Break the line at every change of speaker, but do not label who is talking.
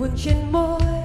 buồn trên môi.